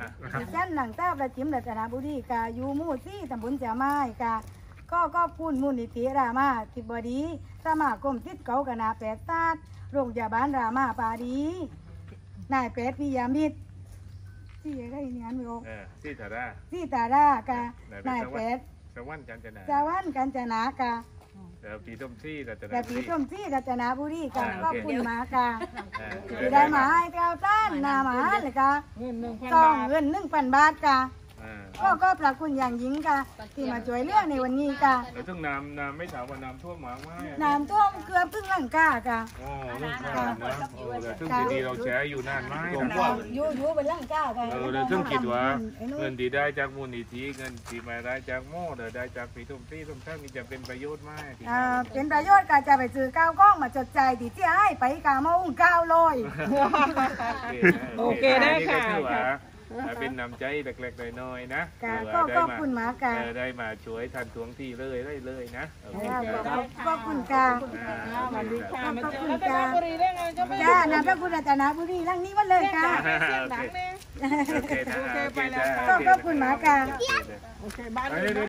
อะนะครับดิฉันหลังเต้าประจิมรัตนบุรีกาอยู่หมู่ซี่ตำบลเสียไม้กาก็ก็พูนมูลนิธิรามาธิบดี สมาคมติดเก่ากนาแปดตาดโรงพยาบาลรามาปาดี นายเป็ดพิยามิตรที่อะไรงานไม่ออกเออที่ถาราที่ตาดากานายเป็ดสวรรค์จันทนาสาวันกัญจนากา เดี๋ยวปีต้มซี่รัตนแต่บุปีรี ส้มซี่รัตนบุรีกาอ่าก็โอเค คุณมากาอ่าที่ได้มาให้เก้าต้านนามาเลยกาเงินหนึ่งพันต้องบาทเงินหนึ่งพันบาทกา อ่าก็ก็ประคุณอย่างยิ่งกะที่มาช่วยเหลือกในวันนี้กะแล้วซึ่งน้ำน้ำไม่ถามว่าน้ำท่วมหมากไหมน้ำท่วมเกือบพึ่งหลังกากะโอ้ลูกน้ำนะโอ้แล้วซึ่งทีนี้เราแชร์อยู่นานไหมอยู่อยู่เป็นหลังกากะเออแล้วซึ่งคิดว่าไอ้นู่เงินนที่ได้จากมูลนิธิเงินที่มาได้จากโม่หรือได้จากปีต้มซี่ต้มท่านี่จะเป็นประโยชน์ไหมที่อ่าเป็นประโยชน์กะจะไปซื้อก้าวกล้องมาจดใจที่ที่ให้ไปกามาอุ้งก้าวลอยโอเคได้ค่ะอันนี้ก็ถือว่า เป็นน้ำใจเล็กๆน้อยๆนะกะเออก็ได้ก็มาคุณหมากะเออได้มาช่วยทันทวงที่เลยได้เลยนะโอเคอ่าคก็รับก็ก็คุณกะอ่าสวัสดีค่ะขอบมาคุณเจอรัตนค่ะบุรีได้ไงจะไม่จ้านามพระคุณรัตนบุรีหลังนี้มาเลยกะเสียงดังเนี่ยโอเคนะโอเคไปแล้วจ้าก็ก็คุณหมากะ โอเคโอเคบ้านเดี๋ยว